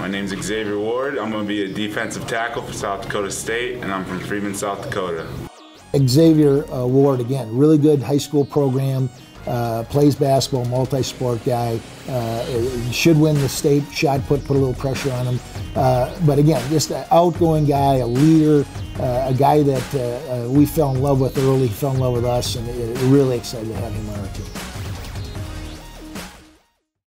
My name's Xavier Ward. I'm going to be a defensive tackle for South Dakota State, and I'm from Freeman, South Dakota. Xavier uh, Ward, again, really good high school program. Uh, plays basketball, multi-sport guy. Uh, should win the state shot put, put a little pressure on him. Uh, but again, just an outgoing guy, a leader, uh, a guy that uh, we fell in love with early, fell in love with us, and really excited to have him on our team.